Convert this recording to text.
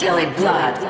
dilly blood.